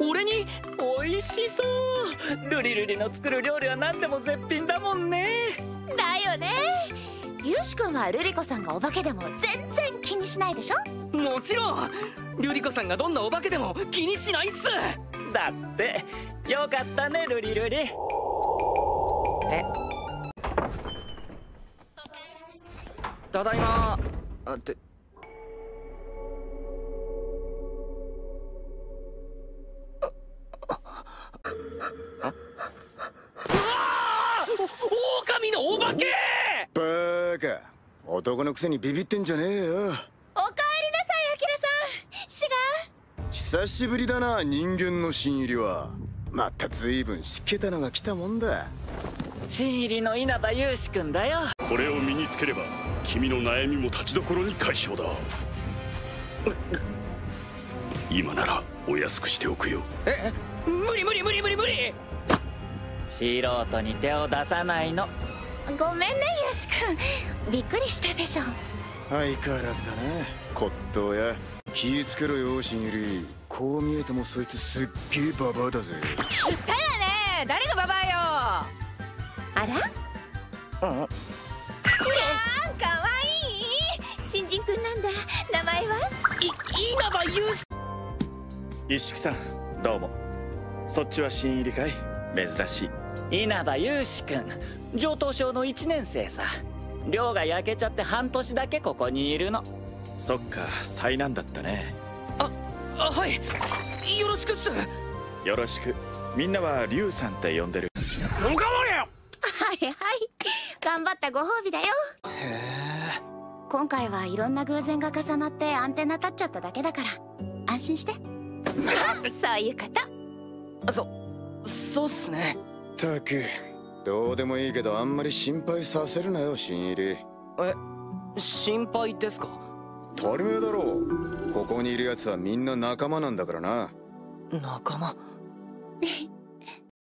俺に美味しそう。ルリルリの作る料理は何でも絶品だもんね。だよね。ゆうしくんはルリ子さんがお化けでも全然気にしないでしょ？もちろん。ルリ子さんがどんなお化けでも気にしないっす。だって。よかったねルリルリ。え？ただいま。あって狼のお化け！バーカ。男のくせにビビってんじゃねえよ。おかえりなさいアキラさん。シ久しぶりだな人間の新入りは。また随分しけたのが来たもんだ。新入りの稲葉雄志くんだよ。これを身につければ君の悩みも立ちどころに解消だ今ならお安くしておくよ。え無理無理無理無理無理。素人に手を出さないの。ガごめんねゆうしくんびっくりしたでしょ。相変わらずだな骨董や気ぃつけろよ新入り。こう見えてもそいつすっげえババアだぜ。うっさいわね。誰がババアよ。あら？うんいやーかわい。い新人くんなんだ。名前は？い稲葉雄志一色さんどうも。そっちは新入りかい？珍しい。稲葉雄志くん。上等症の1年生さ。寮が焼けちゃって半年だけここにいるの。そっか災難だったね。あはい。よろしくっす。よろしく。みんなは龍さんって呼んでる？頑張れよ！はいはい。頑張ったご褒美だよ。へ今回はいろんな偶然が重なってアンテナ立っちゃっただけだから。安心してそういうこと。えそそうっすね。たくどうでもいいけどあんまり心配させるなよ新入り。え心配ですか？当たり前だろう。ここにいる奴はみんな仲間なんだからな。仲間？